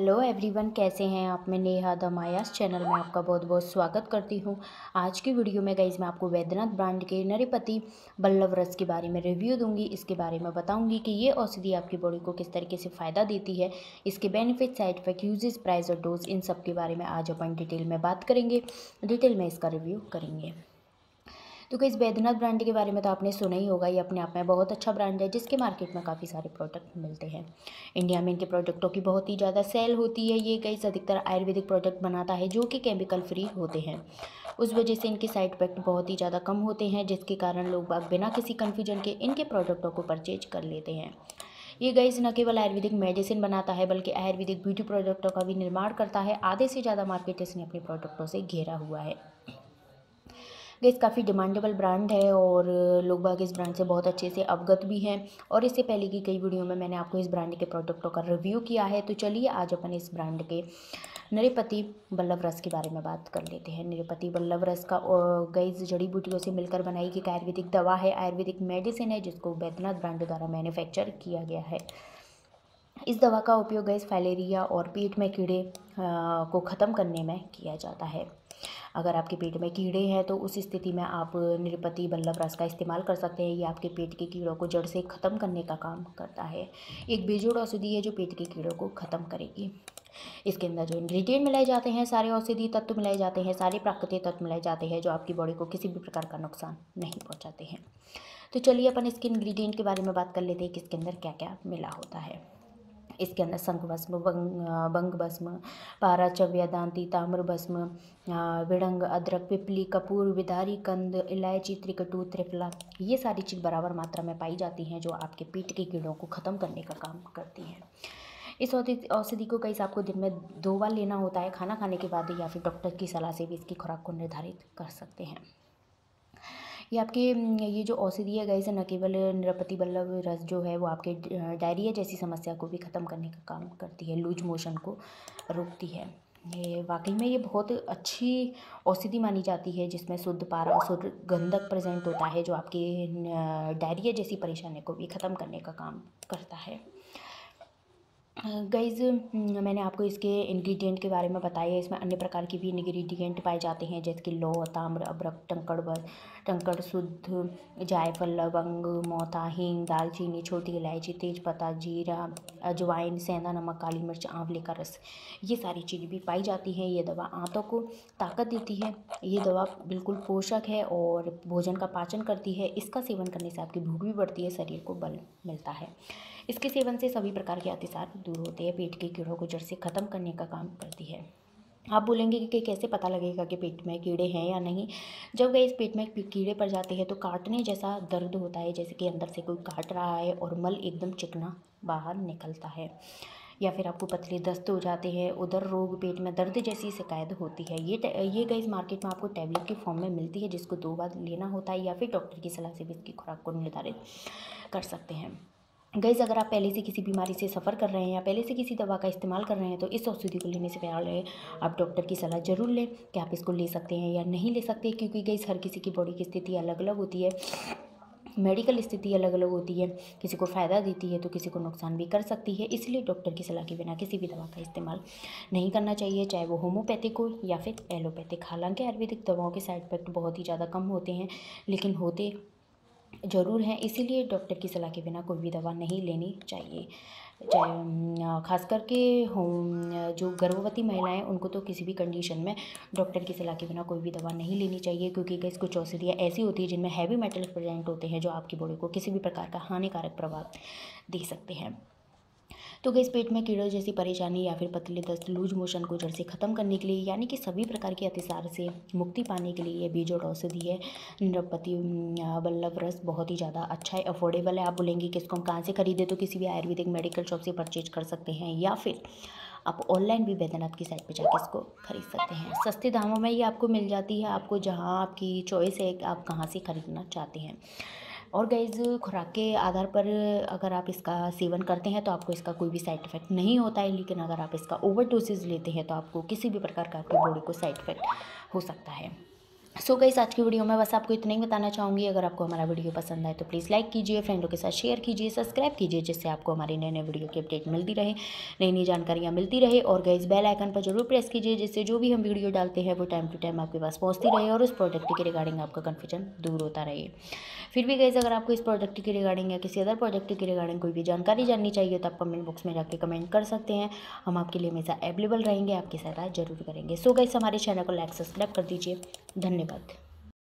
Hello everyone, कैसे हैं आप? मैं नेहा दमायास चैनल में आपका बहुत बहुत स्वागत करती हूँ। आज की वीडियो में गई मैं आपको वैद्यनाथ ब्रांड के नरेपति बल्लभ रस के बारे में रिव्यू दूँगी। इसके बारे में बताऊँगी कि ये औषधि आपकी बॉडी को किस तरीके से फ़ायदा देती है। इसके benefit side effect uses price और डोज इन सब के बारे में आज अपन डिटेल में बात करेंगे। डिटेल में इसका रिव्यू करेंगे। तो इस बैद्यनाथ ब्रांड के बारे में तो आपने सुना ही होगा, ये अपने आप में बहुत अच्छा ब्रांड है, जिसके मार्केट में काफ़ी सारे प्रोडक्ट मिलते हैं। इंडिया में इनके प्रोडक्टों की बहुत ही ज़्यादा सेल होती है, ये कई अधिकतर आयुर्वेदिक प्रोडक्ट बनाता है, जो कि केमिकल फ्री होते हैं। उस वजह से इनके साइड इफ़ेक्ट बहुत ही ज़्यादा कम होते हैं, जिसके कारण लोग बाग बिना किसी कन्फ्यूज़न के इनके प्रोडक्टों को परचेज कर लेते हैं। ये गैस न केवल आयुर्वेदिक मेडिसिन बनाता है, बल्कि आयुर्वेदिक ब्यूटी प्रोडक्टों का भी निर्माण करता है, आधे से ज़्यादा मार्केट इसने अपने प्रोडक्टों से घेरा हुआ है। गैस काफ़ी डिमांडेबल ब्रांड है और लोग बाग इस ब्रांड से बहुत अच्छे से अवगत भी हैं। और इससे पहले की कई वीडियो में मैंने आपको इस ब्रांड के प्रोडक्टों का रिव्यू किया है। तो चलिए आज अपन इस ब्रांड के नरेपति बल्लभ रस के बारे में बात कर लेते हैं। नरेपति बल्लभ रस का गई जड़ी बूटियों से मिलकर बनाई गई आयुर्वेदिक दवा है। आयुर्वेदिक मेडिसिन है जिसको बैद्यनाथ ब्रांड द्वारा मैन्युफैक्चर किया गया है। इस दवा का उपयोग गैस फैलेरिया और पेट में कीड़े को ख़त्म करने में किया जाता है। अगर आपके पेट में कीड़े हैं तो उस स्थिति में आप निरपति बल्लभ रस का इस्तेमाल कर सकते हैं। ये आपके पेट के कीड़ों को जड़ से ख़त्म करने का काम करता है। एक बेजोड़ औषधि है, जो पेट के कीड़ों को ख़त्म करेगी। इसके अंदर जो इंग्रेडिएंट मिलाए जाते हैं, सारे औषधि तत्व मिलाए जाते हैं, सारे प्राकृतिक तत्व मिलाए जाते हैं, जो आपकी बॉडी को किसी भी प्रकार का नुकसान नहीं पहुंचाते हैं। तो चलिए, अपन इसके इंग्रेडिएंट के बारे में बात कर लेते हैं कि इसके अंदर क्या क्या मिला होता है। इसके अंदर शंख भस्म, बंग भस्म, पारा चव्या दांती, ताम्र भस्म विड़ंग, अदरक, पिपली, कपूर, विदारी, कंद, इलायची, त्रिकटू, त्रिफला, ये सारी चीज़ बराबर मात्रा में पाई जाती हैं जो आपके पीठ के कीड़ों को ख़त्म करने का काम करती हैं। इस औषधि को कई आपको दिन में दो बार लेना होता है, खाना खाने के बाद या फिर डॉक्टर की सलाह से भी इसकी खुराक को निर्धारित कर सकते हैं। ये आपके ये जो औषधि है गई से न केवल निरपति बल्लभ रस जो है वो आपके डायरिया जैसी समस्या को भी ख़त्म करने का काम करती है, लूज मोशन को रोकती है। ये वाकई में ये बहुत अच्छी औषधि मानी जाती है, जिसमें शुद्ध पारा, शुद्ध गंधक प्रेजेंट होता है, जो आपके डायरिया जैसी परेशानी को भी ख़त्म करने का काम करता है। गाइज़ मैंने आपको इसके इंग्रेडिएंट के बारे में बताया इसमें अन्य प्रकार की भी इंग्रेडिएंट पाए जाते हैं, जैसे कि लौ ताम्र अबरक टंकड़ टंकड़ शुद्ध, जायफल, लवंग मोथा हींग, दालचीनी, छोटी इलायची तेज़पत्ता जीरा, अजवाइन, सेंधा, नमक, काली मिर्च, आंवले का रस। ये सारी चीज़ भी पाई जाती हैं। ये दवा आंतों को ताकत देती है। ये दवा बिल्कुल पोषक है और भोजन का पाचन करती है। इसका सेवन करने से आपकी भूख भी बढ़ती है, शरीर को बल मिलता है। इसके सेवन से सभी प्रकार के अतिसार दूर होते हैं। पेट के कीड़ों को जड़ से ख़त्म करने का काम करती है। आप बोलेंगे कि कैसे पता लगेगा कि पेट में कीड़े हैं या नहीं? जब गए इस पेट में कीड़े पड़ जाते हैं तो काटने जैसा दर्द होता है, जैसे कि अंदर से कोई काट रहा है और मल एकदम चिकना बाहर निकलता है। या फिर आपको पतले दस्त हो जाते हैं, उधर रोग, पेट में दर्द जैसी शिकायत होती है। ये ये गई मार्केट में आपको टैबलेट के फॉर्म में मिलती है, जिसको दो बार लेना होता है या फिर डॉक्टर की सलाह से भी इसकी खुराक को निर्धारित कर सकते हैं। गैस, अगर आप पहले से किसी बीमारी से सफ़र कर रहे हैं या पहले से किसी दवा का इस्तेमाल कर रहे हैं तो इस औषधि को लेने से पहले आप डॉक्टर की सलाह ज़रूर लें कि आप इसको ले सकते हैं या नहीं ले सकते, क्योंकि गैस हर किसी की बॉडी की स्थिति अलग अलग होती है, मेडिकल स्थिति अलग अलग होती है, किसी को फ़ायदा देती है तो किसी को नुकसान भी कर सकती है, इसलिए डॉक्टर की सलाह के बिना किसी भी दवा का इस्तेमाल नहीं करना चाहिए, चाहे वो होम्योपैथिक हो या फिर एलोपैथिक। हालाँकि आयुर्वेदिक दवाओं के साइड इफ़ेक्ट बहुत ही ज़्यादा कम होते हैं, लेकिन होते ज़रूर हैं, इसीलिए डॉक्टर की सलाह के बिना कोई भी दवा नहीं लेनी चाहिए। चाहे खास करके होम, जो गर्भवती महिलाएँ, उनको तो किसी भी कंडीशन में डॉक्टर की सलाह के बिना कोई भी दवा नहीं लेनी चाहिए, क्योंकि कई कुछ औषधियाँ ऐसी होती हैं जिनमें हैवी मेटल प्रेजेंट होते हैं, जो आपकी बॉडी को किसी भी प्रकार का हानिकारक प्रभाव दे सकते हैं। तो गैस पेट में कीड़ों जैसी परेशानी या फिर पतले दस्त, लूज मोशन को जड़ से ख़त्म करने के लिए, यानी कि सभी प्रकार के अतिसार से मुक्ति पाने के लिए ये बीजोड़ औषधि है। निरपति बल्लभ रस बहुत ही ज़्यादा अच्छा है अफोर्डेबल है। आप बोलेंगे कि इसको हम कहाँ से खरीदें? तो किसी भी आयुर्वेदिक मेडिकल शॉप से परचेज कर सकते हैं या फिर आप ऑनलाइन भी वैद्यनाथ की साइट पर जाकर इसको खरीद सकते हैं। सस्ते दामों में ये आपको मिल जाती है। आपको जहाँ आपकी चॉइस है आप कहाँ से खरीदना चाहते हैं। और गैज़ खुराक के आधार पर अगर आप इसका सेवन करते हैं तो आपको इसका कोई भी साइड इफ़ेक्ट नहीं होता है। लेकिन अगर आप इसका ओवर डोसेज लेते हैं तो आपको किसी भी प्रकार का आपकी बॉडी को साइड इफ़ेक्ट हो सकता है। सो गई आज की वीडियो में बस आपको इतना ही बताना चाहूँगी, अगर आपको हमारा वीडियो पसंद आए तो प्लीज़ लाइक कीजिए फ्रेंडों के साथ शेयर कीजिए सब्सक्राइब कीजिए, जिससे आपको हमारी नए नए वीडियो की अपडेट मिलती रहे नई नई जानकारियाँ मिलती रहे। और गई बेल आइकन पर ज़रूर प्रेस कीजिए, जिससे जो भी हम वीडियो डालते हैं, वो टाइम टू टाइम आपके पास पहुँचती रहे और उस प्रोडक्ट के रिगार्डिंग आपका कन्फ्यूज़न दूर होता रहे। फिर भी गई अगर आपको इस प्रोडक्ट के रिगार्डिंग या किसी अदर प्रोडक्ट के रिगार्डिंग कोई भी जानकारी जाननी चाहिए तो आप कमेंट बॉक्स में जाकर कमेंट कर सकते हैं। हम आपके लिए हमेशा अवेलेबल रहेंगे, आपकी सहायता ज़रूर करेंगे। सो गई हमारे चैनल को लाइक सब्सक्राइब कर दीजिए। धन्यवाद।